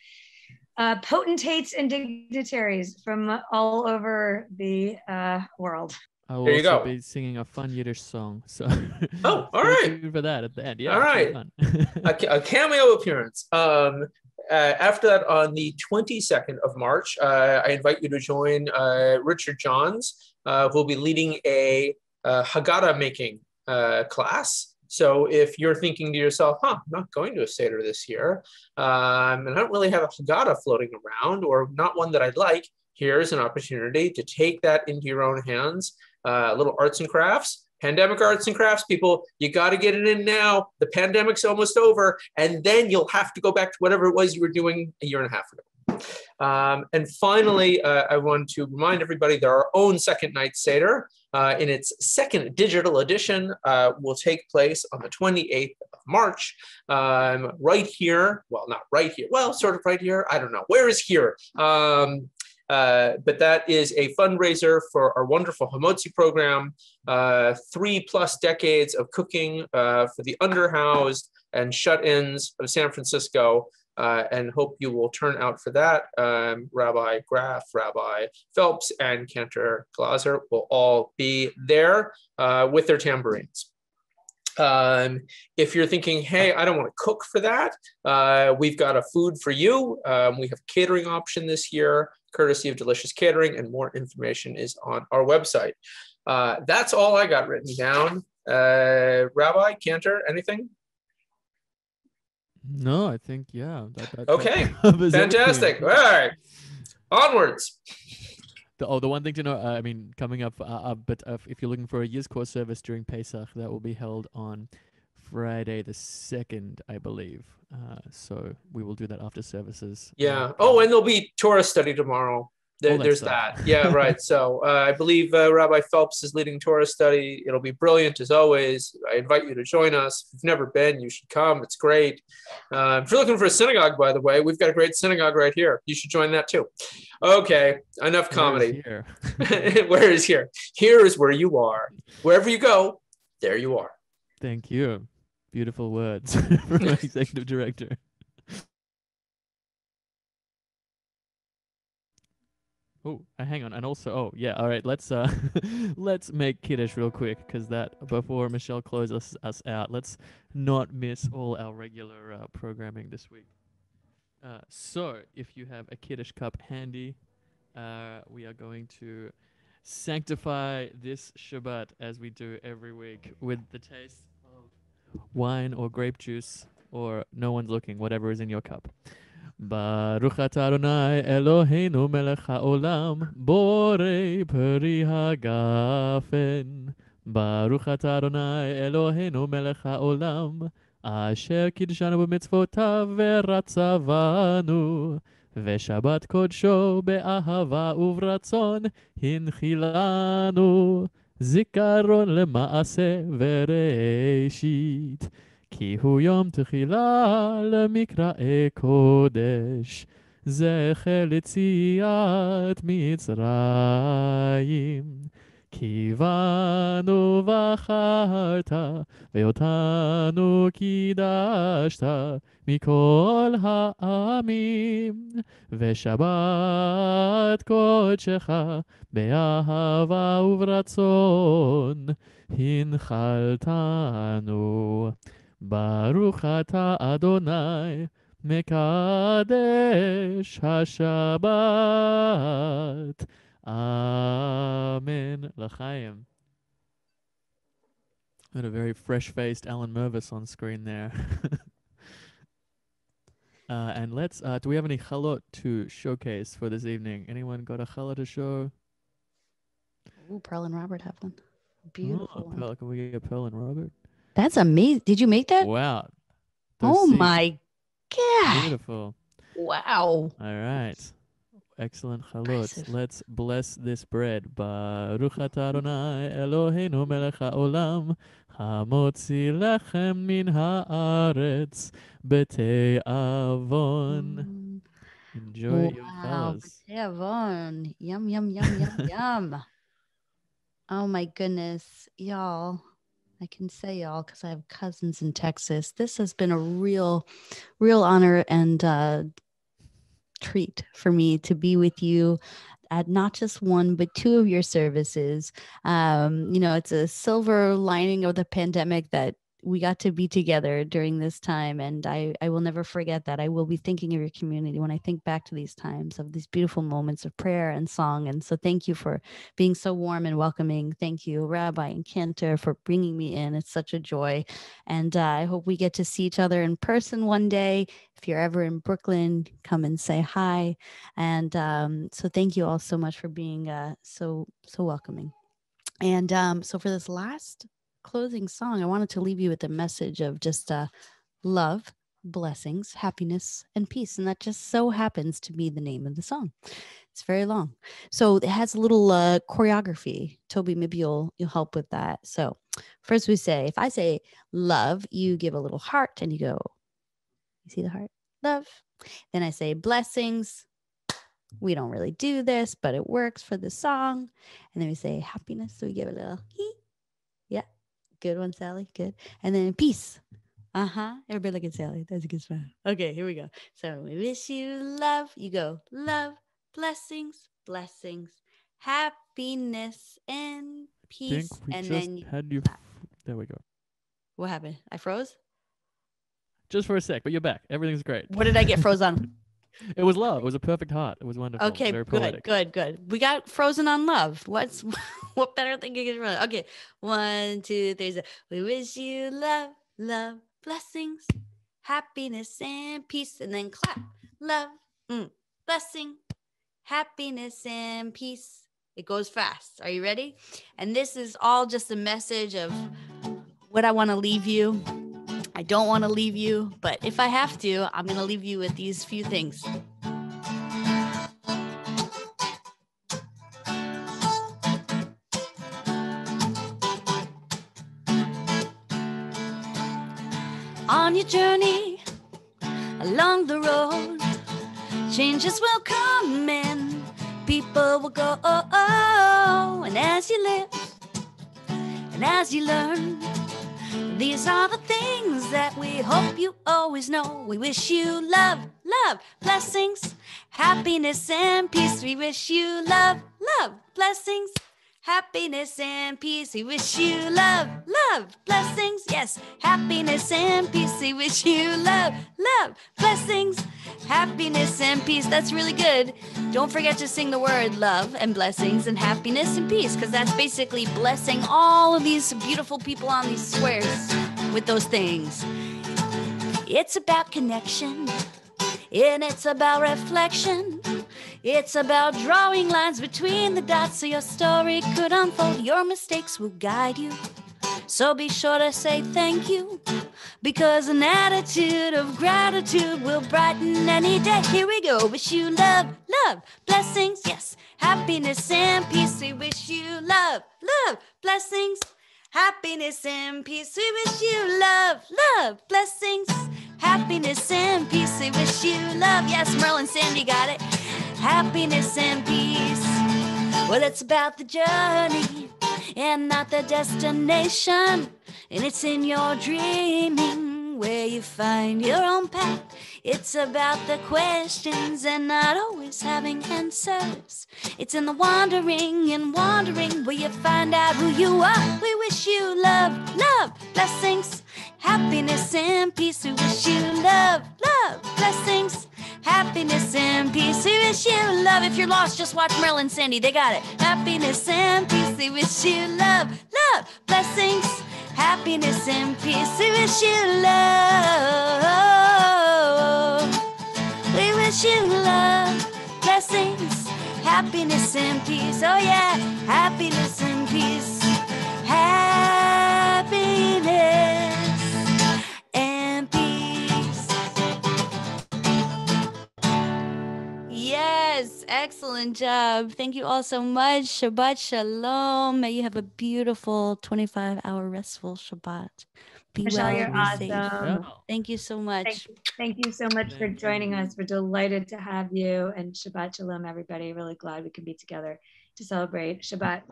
uh, potentates and dignitaries from all over the uh, world. I will there you also go. be singing a fun Yiddish song. So oh, all right, for that at the end. Yeah, all right, a, a, cameo appearance. Um, uh, after that, on the 22nd of March, uh, I invite you to join uh, Richard Johns, who will be leading a Haggadah making class. So if you're thinking to yourself, huh, I'm not going to a Seder this year, um, and I don't really have a Haggadah floating around or not one that I'd like, here's an opportunity to take that into your own hands. Uh, little arts and crafts, pandemic arts and crafts people, you got to get it in now. The pandemic's almost over, and then you'll have to go back to whatever it was you were doing a year and a half ago. Um, and finally, uh, I want to remind everybody that our own second night Seder uh, in its second digital edition uh, will take place on the 28th of March, um, right here. Well, not right here. Well, sort of right here. I don't know. Where is here? Um, Uh, but that is a fundraiser for our wonderful Hamotzi program, uh, three plus decades of cooking uh, for the underhoused and shut-ins of San Francisco. Uh, and hope you will turn out for that. Um, Rabbi Graf, Rabbi Phelps, and Cantor Glaser will all be there uh, with their tambourines. Um, if you're thinking, hey, I don't want to cook for that, uh, we've got a food for you. Um, we have catering option this year, courtesy of Delicious Catering, and more information is on our website. Uh, that's all I got written down. Uh, Rabbi Cantor, anything? No, I think yeah. That, that, Okay, Fantastic. All right, onwards. The, oh, the one thing to know, uh, I mean, coming up, uh, uh, but uh, if you're looking for a Yizkor service during Pesach, that will be held on Friday the 2nd, I believe. Uh, so we will do that after services. Yeah. Uh, Oh, and there'll be Torah study tomorrow. There, there's stuff. that. Yeah, right. So uh, I believe uh, Rabbi Phelps is leading Torah study. It'll be brilliant as always. I invite you to join us. If you've never been, you should come. It's great. Uh, if you're looking for a synagogue, by the way, we've got a great synagogue right here. You should join that too. Okay, enough where is comedy. Here. where is here? Here is where you are. Wherever you go, there you are. Thank you. Beautiful words from executive director. Oh, uh, hang on, and also, oh yeah, all right. Let's uh, let's make kiddush real quick, because that before Michelle closes us out, let's not miss all our regular uh, programming this week. Uh, so, if you have a kiddush cup handy, uh, we are going to sanctify this Shabbat as we do every week with the taste of wine or grape juice or no one's looking, whatever is in your cup. ברוך אתה אדוני אלוהינו מלך העולם, בורא פרי הגפן. ברוך אתה אדוני אלוהינו מלך העולם, אשר קידשנו במצוותיו ורצבנו. ושבת קודשו באהבה וברצון הנחילנו, זיכרון למעשה וראשית. כי הוא יום תחילה למקראי קודש, זכר ליציאת מצרים. כי בנו בחרת, ואותנו קידשת מכל העמים, ושבת קודשך באהבה וברצון הנחלתנו. Baruch ata Adonai mekadesh hashabbat. Amen. L'chaim. Had a very fresh-faced Alan Mervis on screen there. uh, and let's. Uh, do we have any chalot to showcase for this evening? Anyone got a chalot to show? Ooh, Pearl and Robert have one. Oh, Beautiful. Pearl, can we get Pearl and Robert? That's amazing. Did you make that? Wow. Those oh seats- my god! Beautiful. Wow. All right. Excellent chalot. Let's bless this bread. Baruch atah Adonai Eloheinu melech haolam hamotzi lechem min haaretz b'tei avon. Mm, Enjoy your wow. fellas. Yum, yum, yum, yum, yum. Oh my goodness, y'all. I can say y'all because I have cousins in Texas. This has been a real, real honor and uh, treat for me to be with you at not just one but two of your services. Um, you know, it's a silver lining of the pandemic that we got to be together during this time and I, I will never forget that. I will be thinking of your community when i think back to these times of these beautiful moments of prayer and song. And so thank you for being so warm and welcoming. Thank you rabbi and cantor for bringing me in. It's such a joy. And uh, i hope we get to see each other in person one day. If you're ever in brooklyn come and say hi. And um, so thank you all so much for being uh, so so welcoming. And um, so for this last closing song, I wanted to leave you with a message of just uh, love, blessings, happiness, and peace. And that just so happens to be the name of the song. It's very long. So it has a little uh, choreography. Toby, maybe you'll, you'll help with that. So first we say, if I say love, you give a little heart and you go, you see the heart? Love. Then I say blessings, We don't really do this, but it works for the song. And then we say happiness. So we give a little he. Good one, Sally. Good. And then peace. Uh huh. Everybody look at Sally. That's a good smile. Okay, here we go. So we wish you love. You go love, blessings, blessings, happiness, and peace. Think we And just then you, had you. There we go. what happened? I froze. Just for a sec, but you're back. Everything's great. What did I get froze on? It was love. It was a perfect heart. It was wonderful. Okay, Very good, poetic. good, good. We got frozen on love. What's what better thing you can run? Okay, one, two, three. So we wish you love, love, blessings, happiness, and peace, and then clap. Love, mm, blessing, happiness, and peace. It goes fast. Are you ready? And this is all just a message of what I want to leave you. I don't want to leave you, but if I have to, I'm going to leave you with these few things. On your journey along the road, changes will come and people will go. And as you live and as you learn, these are the things that we hope you always know. We wish you love, love, blessings, happiness, and peace. We wish you love, love, blessings, happiness, and peace. We wish you love, love, blessings. Yes, happiness and peace. We wish you love, love, blessings, happiness, and peace. That's really good. Don't forget to sing the word love and blessings and happiness and peace because that's basically blessing all of these beautiful people on these squares with those things. It's about connection and it's about reflection. It's about drawing lines between the dots so your story could unfold. Your mistakes will guide you. So be sure to say thank you because an attitude of gratitude will brighten any day. Here we go. Wish you love, love, blessings, yes, happiness and peace. We wish you love, love, blessings, happiness and peace. We wish you love, love, blessings, happiness and peace. We wish you love. Yes, Merlin Sandy got it. Happiness and peace. Well, it's about the journey and not the destination. And it's in your dreaming where you find your own path. It's about the questions and not always having answers. It's in the wandering and wandering where you find out who you are. We wish you love, love, blessings, happiness, and peace. We wish you love, love, blessings, happiness, and peace. We wish you love. If you're lost, just watch Merlin Sandy. They got it. Happiness and peace. We wish you love, love, blessings, happiness, and peace. We wish you love. We wish you love, blessings, happiness, and peace. Oh, yeah, happiness and peace. Happiness excellent job. Thank you all so much. Shabbat Shalom. May you have a beautiful 25 hour restful Shabbat. Be Michelle, well you're be awesome. Yeah. Thank you so much. Thank you, thank you so much for joining you. us. We're delighted to have you and Shabbat Shalom, everybody. Really glad we can be together to celebrate Shabbat.